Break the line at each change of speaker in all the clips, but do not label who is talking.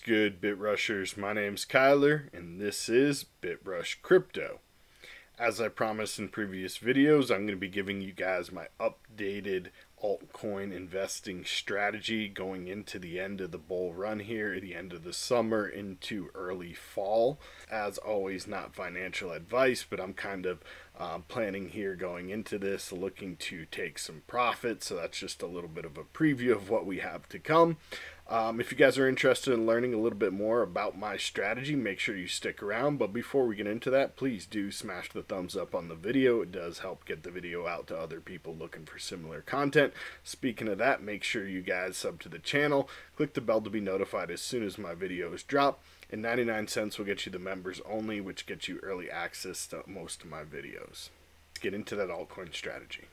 good, BitRushers? My name's Kyler, and this is BitRush Crypto. As I promised in previous videos, I'm going to be giving you guys my updated altcoin investing strategy going into the end of the bull run here, the end of the summer into early fall. As always, not financial advice, but I'm kind of um, planning here going into this, looking to take some profit. So that's just a little bit of a preview of what we have to come. Um, if you guys are interested in learning a little bit more about my strategy, make sure you stick around. But before we get into that, please do smash the thumbs up on the video. It does help get the video out to other people looking for similar content. Speaking of that, make sure you guys sub to the channel. Click the bell to be notified as soon as my videos drop. And 99 cents will get you the members only, which gets you early access to most of my videos. Let's get into that altcoin strategy.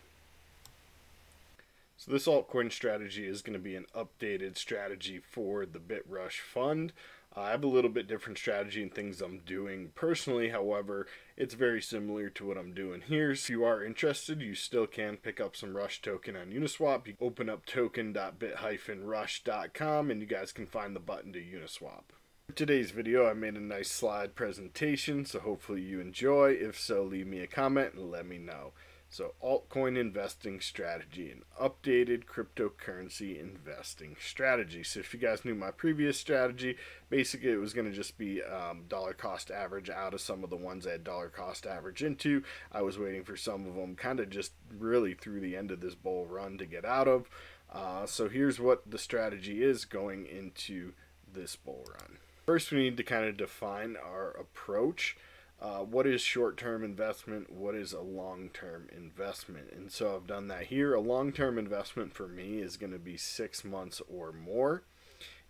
So this altcoin strategy is going to be an updated strategy for the BitRush fund. Uh, I have a little bit different strategy and things I'm doing personally. However, it's very similar to what I'm doing here. So if you are interested, you still can pick up some Rush token on Uniswap. You open up token.bit-rush.com and you guys can find the button to Uniswap. For today's video, I made a nice slide presentation, so hopefully you enjoy. If so, leave me a comment and let me know. So, altcoin investing strategy, an updated cryptocurrency investing strategy. So, if you guys knew my previous strategy, basically it was going to just be um, dollar cost average out of some of the ones I had dollar cost average into. I was waiting for some of them kind of just really through the end of this bull run to get out of. Uh, so, here's what the strategy is going into this bull run. First, we need to kind of define our approach. Uh, what is short-term investment? What is a long-term investment? And so i've done that here. A long-term investment for me is going to be six months or more.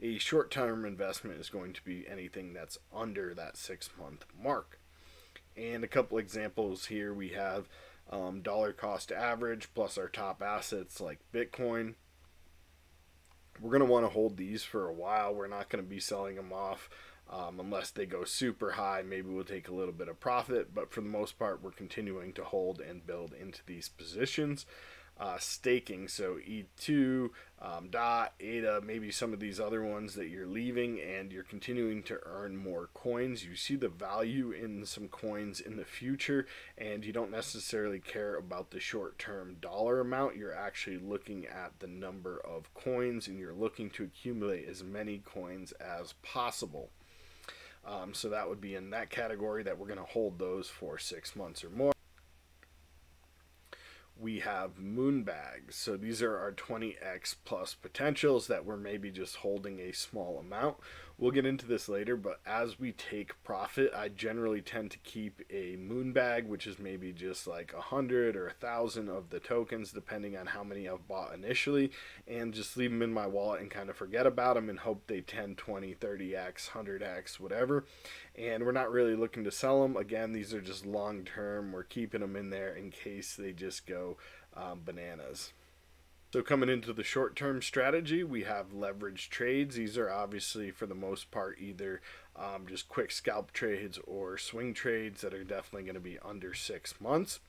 A short-term investment is going to be anything that's under that six month mark. And a couple examples here we have um, dollar cost average plus our top assets like bitcoin we're going to want to hold these for a while we're not going to be selling them off um, unless they go super high, maybe we'll take a little bit of profit, but for the most part, we're continuing to hold and build into these positions. Uh, staking, so E2, um, DOT, ADA, maybe some of these other ones that you're leaving and you're continuing to earn more coins. You see the value in some coins in the future and you don't necessarily care about the short term dollar amount. You're actually looking at the number of coins and you're looking to accumulate as many coins as possible. Um, so that would be in that category that we're going to hold those for six months or more. We have moonbags. So these are our 20x plus potentials that we're maybe just holding a small amount. We'll get into this later, but as we take profit, I generally tend to keep a moon bag, which is maybe just like a hundred or a thousand of the tokens, depending on how many I've bought initially, and just leave them in my wallet and kind of forget about them and hope they 10, 20, 30x, 100x, whatever. And we're not really looking to sell them. Again, these are just long term. We're keeping them in there in case they just go um, bananas. So coming into the short-term strategy, we have leverage trades. These are obviously, for the most part, either um, just quick scalp trades or swing trades that are definitely going to be under six months.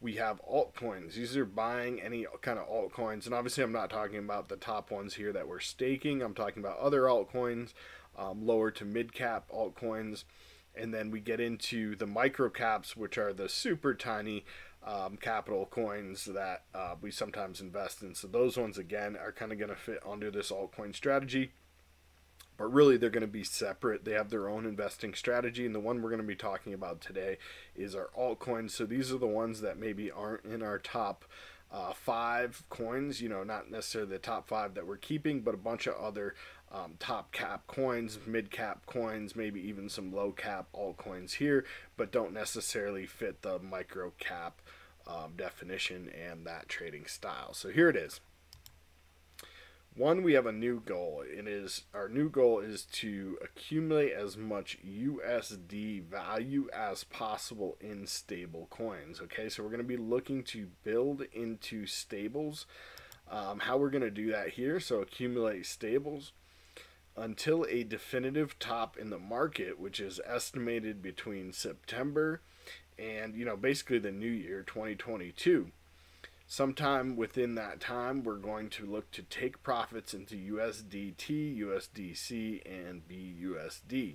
We have altcoins. These are buying any kind of altcoins, and obviously, I'm not talking about the top ones here that we're staking. I'm talking about other altcoins, um, lower to mid cap altcoins, and then we get into the micro caps, which are the super tiny um, capital coins that uh, we sometimes invest in. So those ones again are kind of going to fit under this altcoin strategy. But really, they're going to be separate. They have their own investing strategy. And the one we're going to be talking about today is our altcoins. So these are the ones that maybe aren't in our top uh, five coins, you know, not necessarily the top five that we're keeping, but a bunch of other um, top cap coins, mid cap coins, maybe even some low cap altcoins here, but don't necessarily fit the micro cap um, definition and that trading style. So here it is. One, we have a new goal. It is our new goal is to accumulate as much USD value as possible in stable coins. Okay, so we're going to be looking to build into stables. Um, how we're going to do that here? So accumulate stables until a definitive top in the market, which is estimated between September and you know basically the new year 2022 Sometime within that time, we're going to look to take profits into USDT, USDC, and BUSD.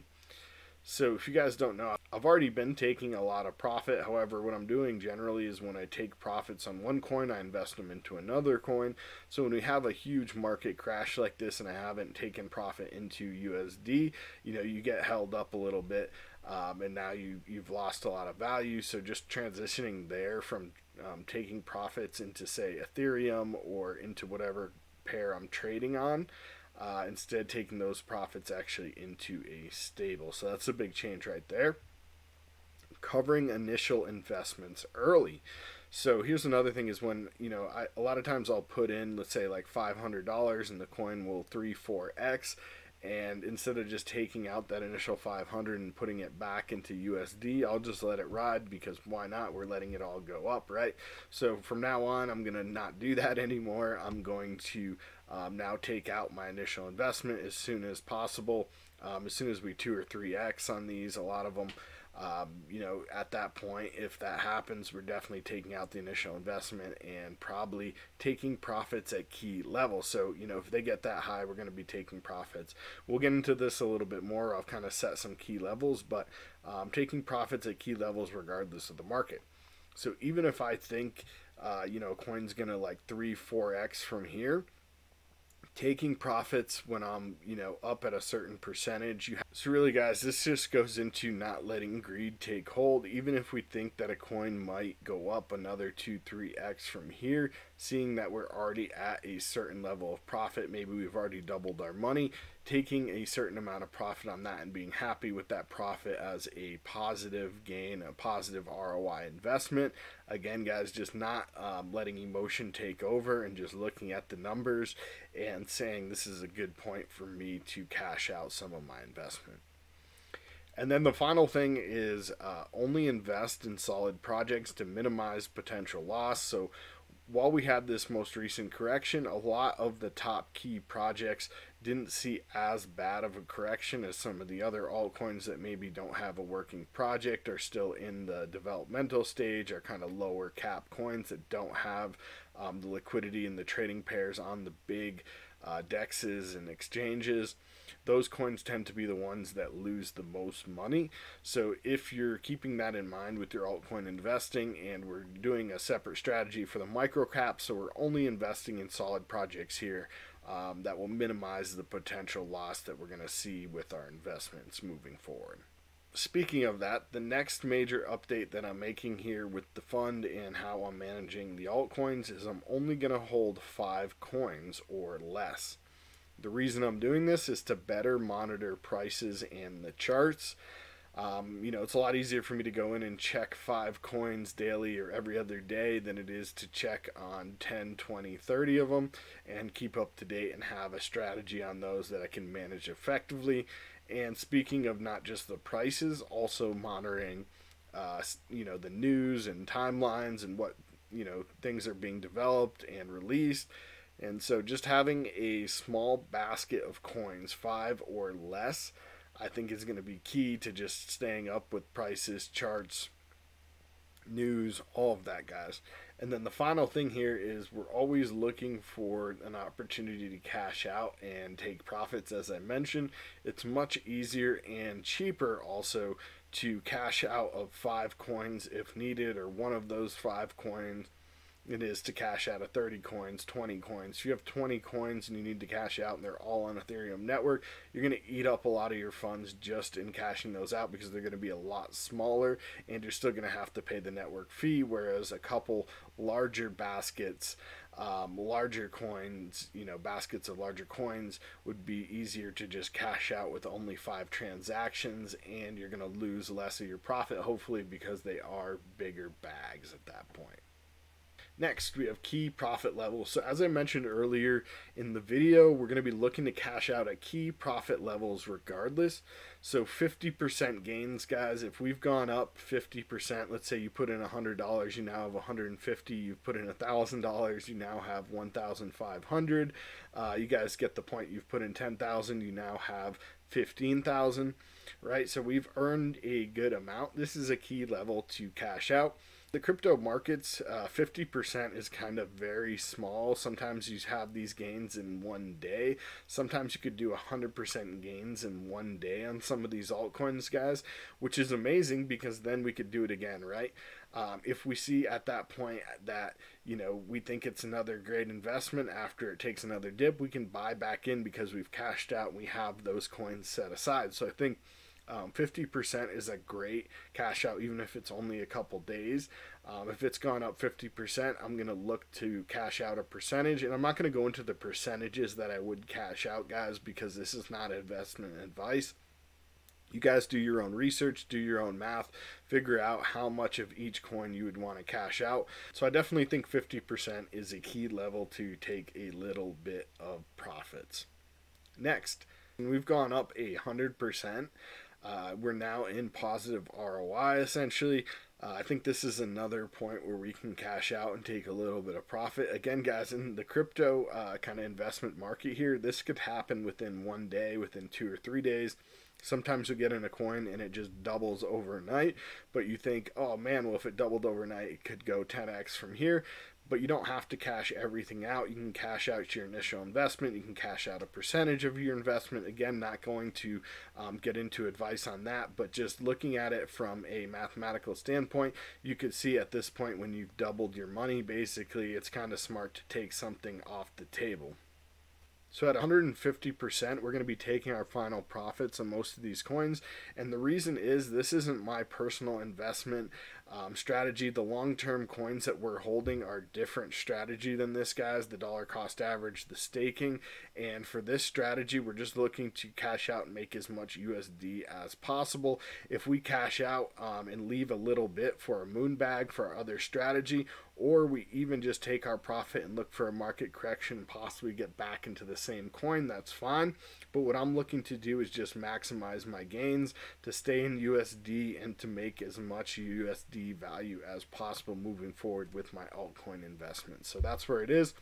So, if you guys don't know, I've already been taking a lot of profit. However, what I'm doing generally is when I take profits on one coin, I invest them into another coin. So, when we have a huge market crash like this and I haven't taken profit into USD, you know, you get held up a little bit. Um, and now you you've lost a lot of value. So just transitioning there from um, taking profits into say Ethereum or into whatever pair I'm trading on, uh, instead taking those profits actually into a stable. So that's a big change right there. Covering initial investments early. So here's another thing is when, you know, I, a lot of times I'll put in, let's say like $500 and the coin will 3, 4x and instead of just taking out that initial 500 and putting it back into USD, I'll just let it ride because why not? We're letting it all go up, right? So from now on, I'm going to not do that anymore. I'm going to um, now take out my initial investment as soon as possible. Um, as soon as we 2 or 3x on these, a lot of them um, you know, at that point, if that happens, we're definitely taking out the initial investment and probably taking profits at key levels. So, you know, if they get that high, we're going to be taking profits. We'll get into this a little bit more. I've kind of set some key levels, but um, taking profits at key levels regardless of the market. So, even if I think, uh, you know, coin's going to like 3, 4x from here, taking profits when I'm, you know, up at a certain percentage. You have, so really guys, this just goes into not letting greed take hold. Even if we think that a coin might go up another 2, 3x from here, seeing that we're already at a certain level of profit, maybe we've already doubled our money, taking a certain amount of profit on that and being happy with that profit as a positive gain, a positive ROI investment. Again, guys, just not um, letting emotion take over and just looking at the numbers and saying this is a good point for me to cash out some of my investment. And then the final thing is uh, only invest in solid projects to minimize potential loss. So while we had this most recent correction, a lot of the top key projects didn't see as bad of a correction as some of the other altcoins that maybe don't have a working project or still in the developmental stage are kind of lower cap coins that don't have um, the liquidity and the trading pairs on the big uh, dexes and exchanges those coins tend to be the ones that lose the most money. So if you're keeping that in mind with your altcoin investing, and we're doing a separate strategy for the micro caps, so we're only investing in solid projects here. Um, that will minimize the potential loss that we're going to see with our investments moving forward. Speaking of that, the next major update that I'm making here with the fund and how I'm managing the altcoins is I'm only going to hold five coins or less. The reason I'm doing this is to better monitor prices and the charts. Um, you know, it's a lot easier for me to go in and check five coins daily or every other day than it is to check on 10, 20, 30 of them and keep up to date and have a strategy on those that I can manage effectively. And speaking of not just the prices, also monitoring, uh, you know, the news and timelines and what, you know, things are being developed and released and so just having a small basket of coins, five or less, I think is going to be key to just staying up with prices, charts, news, all of that, guys. And then the final thing here is we're always looking for an opportunity to cash out and take profits. As I mentioned, it's much easier and cheaper also to cash out of five coins if needed, or one of those five coins it is to cash out of 30 coins, 20 coins. If you have 20 coins and you need to cash out and they're all on Ethereum network, you're going to eat up a lot of your funds just in cashing those out because they're going to be a lot smaller and you're still going to have to pay the network fee. Whereas a couple larger baskets, um, larger coins, you know, baskets of larger coins would be easier to just cash out with only five transactions and you're going to lose less of your profit, hopefully, because they are bigger bags at that point. Next, we have key profit levels. So as I mentioned earlier in the video, we're going to be looking to cash out at key profit levels regardless. So 50% gains, guys. If we've gone up 50%, let's say you put in $100, you now have 150. You've put in $1,000, you now have 1,500. Uh, you guys get the point. You've put in 10,000, you now have 15,000, right? So we've earned a good amount. This is a key level to cash out. The crypto markets, uh, 50% is kind of very small. Sometimes you have these gains in one day. Sometimes you could do 100% gains in one day on some of these altcoins, guys, which is amazing because then we could do it again, right? Um, if we see at that point that you know we think it's another great investment after it takes another dip, we can buy back in because we've cashed out and we have those coins set aside. So I think um, 50% is a great cash out, even if it's only a couple days. Um, if it's gone up 50%, I'm going to look to cash out a percentage. And I'm not going to go into the percentages that I would cash out, guys, because this is not investment advice. You guys do your own research, do your own math, figure out how much of each coin you would want to cash out. So I definitely think 50% is a key level to take a little bit of profits. Next, we've gone up a hundred percent. Uh, we're now in positive ROI essentially. Uh, I think this is another point where we can cash out and take a little bit of profit. Again, guys, in the crypto uh, kind of investment market here, this could happen within one day, within two or three days. Sometimes you get in a coin and it just doubles overnight, but you think, oh man, well, if it doubled overnight, it could go 10x from here but you don't have to cash everything out. You can cash out your initial investment. You can cash out a percentage of your investment. Again, not going to um, get into advice on that, but just looking at it from a mathematical standpoint, you could see at this point when you've doubled your money, basically, it's kind of smart to take something off the table. So at 150%, we're going to be taking our final profits on most of these coins. And the reason is this isn't my personal investment um, strategy. The long term coins that we're holding are different strategy than this, guys. The dollar cost average, the staking. And for this strategy, we're just looking to cash out and make as much USD as possible. If we cash out um, and leave a little bit for a moon bag for our other strategy, or we even just take our profit and look for a market correction and possibly get back into the same coin, that's fine. But what I'm looking to do is just maximize my gains to stay in USD and to make as much USD value as possible moving forward with my altcoin investment. So that's where it is.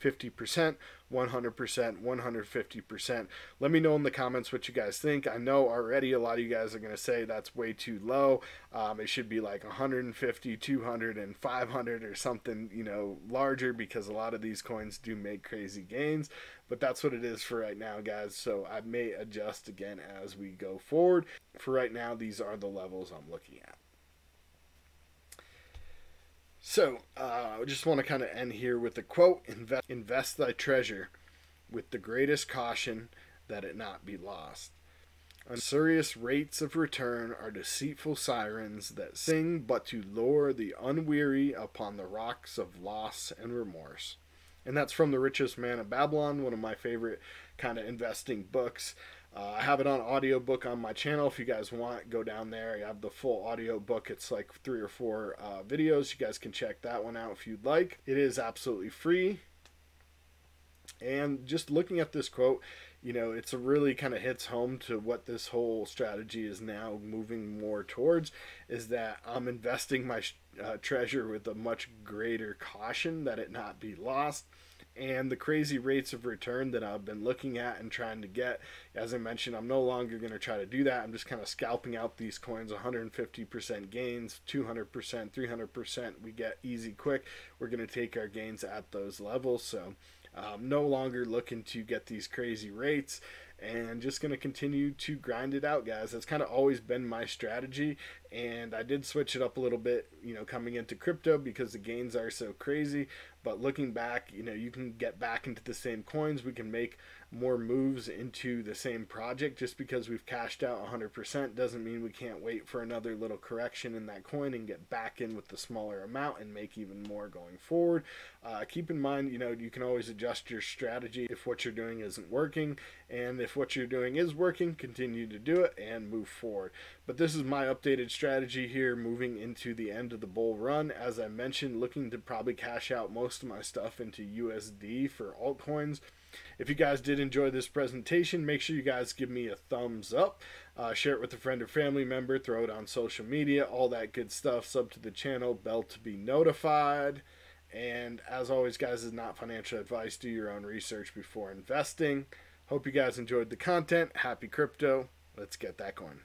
50%, 100%, 150%. Let me know in the comments what you guys think. I know already a lot of you guys are going to say that's way too low. Um, it should be like 150, 200, and 500 or something, you know, larger because a lot of these coins do make crazy gains. But that's what it is for right now, guys. So I may adjust again as we go forward. For right now, these are the levels I'm looking at. So, uh, I just want to kind of end here with a quote invest, invest thy treasure with the greatest caution that it not be lost. Usurious rates of return are deceitful sirens that sing but to lure the unweary upon the rocks of loss and remorse. And that's from The Richest Man of Babylon, one of my favorite kind of investing books. Uh, I have it on audiobook on my channel. If you guys want, go down there. I have the full audiobook. It's like three or four uh, videos. You guys can check that one out if you'd like. It is absolutely free. And just looking at this quote, you know, it's really kind of hits home to what this whole strategy is now moving more towards is that I'm investing my uh, treasure with a much greater caution that it not be lost and the crazy rates of return that I've been looking at and trying to get. As I mentioned, I'm no longer going to try to do that. I'm just kind of scalping out these coins 150% gains, 200%, 300%. We get easy quick. We're going to take our gains at those levels. So, um, no longer looking to get these crazy rates and just going to continue to grind it out, guys. That's kind of always been my strategy, and I did switch it up a little bit, you know, coming into crypto because the gains are so crazy. But looking back, you know, you can get back into the same coins. We can make more moves into the same project just because we've cashed out 100% doesn't mean we can't wait for another little correction in that coin and get back in with the smaller amount and make even more going forward. Uh, keep in mind, you know, you can always adjust your strategy if what you're doing isn't working, and if what you're doing is working, continue to do it and move forward. But this is my updated strategy here moving into the end of the bull run. As I mentioned, looking to probably cash out most of my stuff into USD for altcoins. If you guys did enjoy this presentation, make sure you guys give me a thumbs up. Uh, share it with a friend or family member. Throw it on social media. All that good stuff. Sub to the channel. Bell to be notified. And as always, guys, is not financial advice. Do your own research before investing. Hope you guys enjoyed the content. Happy crypto. Let's get that going.